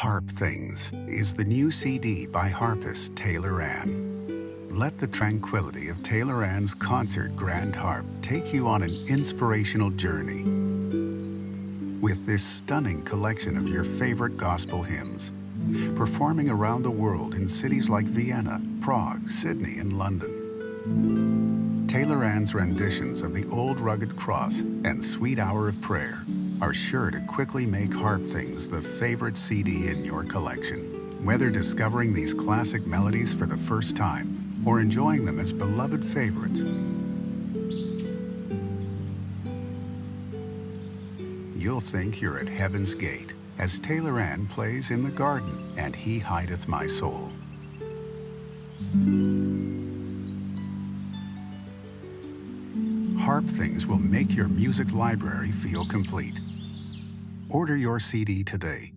Harp Things is the new CD by harpist Taylor Ann. Let the tranquility of Taylor Ann's concert grand harp take you on an inspirational journey. With this stunning collection of your favorite gospel hymns, performing around the world in cities like Vienna, Prague, Sydney, and London. Taylor Ann's renditions of the Old Rugged Cross and Sweet Hour of Prayer are sure to quickly make Harp Things the favorite CD in your collection. Whether discovering these classic melodies for the first time or enjoying them as beloved favorites, you'll think you're at heaven's gate as Taylor Ann plays in the garden and He Hideth My Soul. Harp Things will make your music library feel complete. Order your CD today